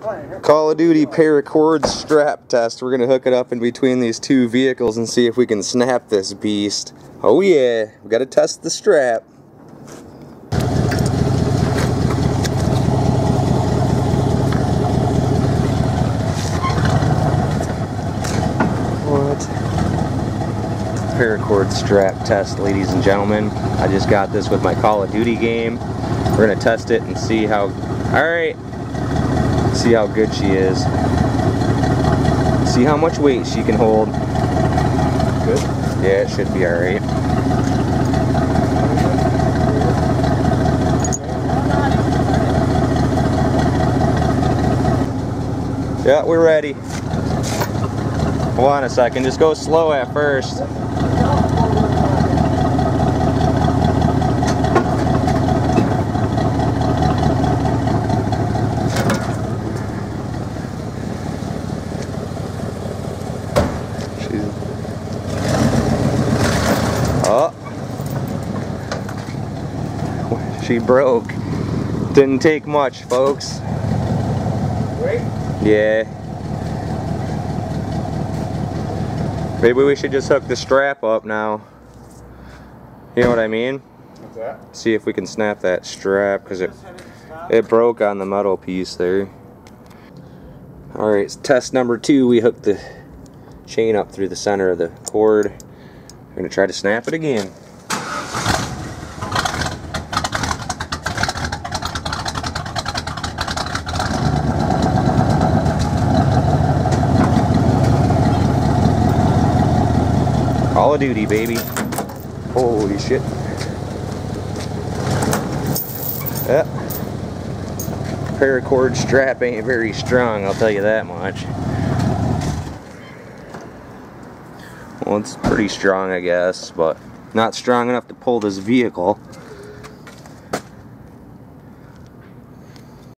Call of Duty paracord strap test. We're gonna hook it up in between these two vehicles and see if we can snap this beast. Oh yeah, we gotta test the strap. What? Paracord strap test, ladies and gentlemen. I just got this with my Call of Duty game. We're gonna test it and see how. All right, see how good she is. See how much weight she can hold. Good. Yeah, it should be alright. Yeah, we're ready. Hold on a second, just go slow at first. Oh. She broke. Didn't take much, folks. Wait. Yeah. Maybe we should just hook the strap up now. You know what I mean? What's that? See if we can snap that strap because it it broke on the metal piece there. All right, test number two. We hooked the chain up through the center of the cord. We're gonna try to snap it again. Call of Duty, baby. Holy shit. Yep. Paracord strap ain't very strong, I'll tell you that much. Well, it's pretty strong, I guess, but not strong enough to pull this vehicle.